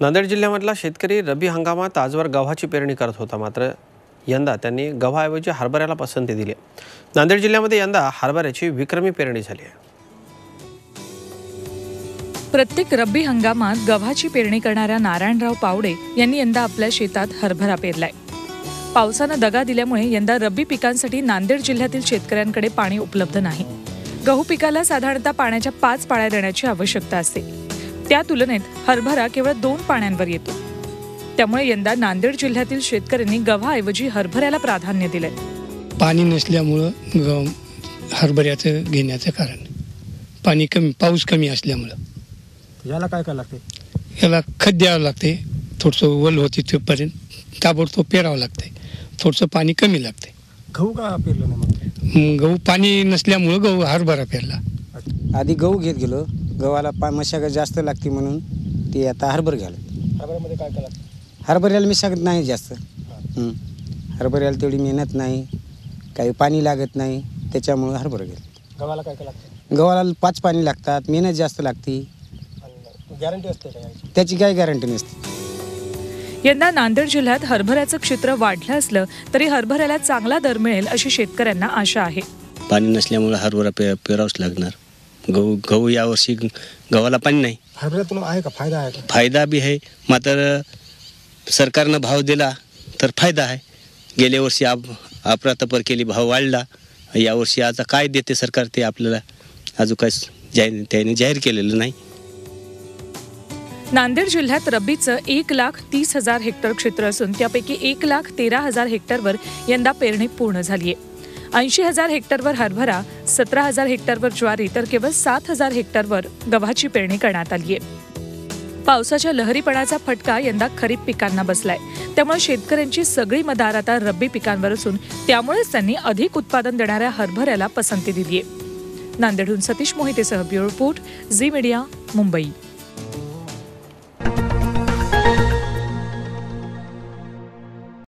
नांदेड जिल्ह्यामधला शेतकरी रब्बी हंगामात आजवर गव्हाची पेरणी करत होता. मात्र यंदा त्यांनी गव्हाऐवजी हरभऱ्याला पसंती दिली आहे. नांदेड जिल्ह्यामध्ये यंदा हरभऱ्याची विक्रमी पेरणी झाली आहे. प्रत्येक रब्बी हंगामात गव्हाची पेरणी करणाऱ्या नारायणराव पावडे यांनी यंदा आपल्या शेतात हरभरा पेरलाय. पावसानं दगा दिल्यामुळे यंदा रब्बी पिकांसाठी नांदेड जिल्ह्यातील शेतकऱ्यांकडे पाणी उपलब्ध नाही. गहू पिकाला साधारणतः पाण्याच्या पाच पाळ्या देण्याची आवश्यकता असते. त्या तुलनेत हरभरा केवळ दोन पाण्यांवर येतो. त्यामुळे यंदा नांदेड जिल्ह्यातील शेतकऱ्यांनी गव्हाऐवजी हरभऱ्याला प्राधान्य दिलंय. पाणी नसल्यामुळं ग हरभऱ्याचं घेण्याचं कारण. पाणी कमी पाऊस कमी असल्यामुळं. याला काय काय लागते? याला खत द्यावं लागते. थोडंसं वल होते तिथपर्यंत ताबडतोब पेरावं लागते. थोडंसं पाणी कमी लागते. गहू का पेरलं नाही मग? गहू पाणी नसल्यामुळं गहू हरभरा पेरला. आधी गहू घेत गेलो. गव्हाला पा मशागत जास्त लागते म्हणून ते आता हरभर घ्याल हरभऱ्यामध्ये काय काय लागते? हरभऱ्याला मशागत नाही जास्त. हं. हरभऱ्याला तेवढी मेहनत नाही काही पाणी लागत नाही त्याच्यामुळं हरभरा गेलं गव्हाला काय काय लागते? गव्हाला पाच पाणी लागतात मेहनत जास्त लागते. आणि गॅरंटी असते का याची? त्याची काही गॅरंटी नसते. यंदा नांदेड जिल्ह्यात हरभऱ्याचं क्षेत्र वाढलं असलं तरी हरभऱ्याला चांगला दर मिळेल अशी शेतकऱ्यांना आशा आहे. पाणी नसल्यामुळे हरभरा पे पेरावंच लागणार. गहू गहू यावर्षी गव्हाला पाणी नाही. हरभऱ्यातून आहे का फायदा आहे? का फायदा बी आहे. मात्र सरकारनं भाव दिला तर फायदा आहे. गेल्या वर्षी आप अप्रतपर केली भाव वाढला. यावर्षी आता काय देते सरकार ते आपल्याला? अजून काय जाहीर त्याने जाहीर केलेलं नाही. नांदेड जिल्ह्यात रब्बीचं एक लाख तीस हजार हेक्टर क्षेत्र असून त्यापैकी एक लाख तेरा हजार हेक्टरवर यंदा पेरणी पूर्ण झालीय. ऐंशी हजार हेक्टरवर हरभरा सतरा हजार हेक्टरवर ज्वारी तर केवळ सात हजार हेक्टरवर गव्हाची पेरणी करण्यात आली आहे पावसाच्या लहरीपणाचा फटका यंदा खरीप पिकांना बसलाय. त्यामुळे शेतकऱ्यांची सगळी मदार आता रब्बी पिकांवर असून त्यामुळेच त्यांनी अधिक उत्पादन देणाऱ्या हरभऱ्याला पसंती दिली आहे नांदेडहून Satish मोहितेसह bureau report Zee media Mumbai.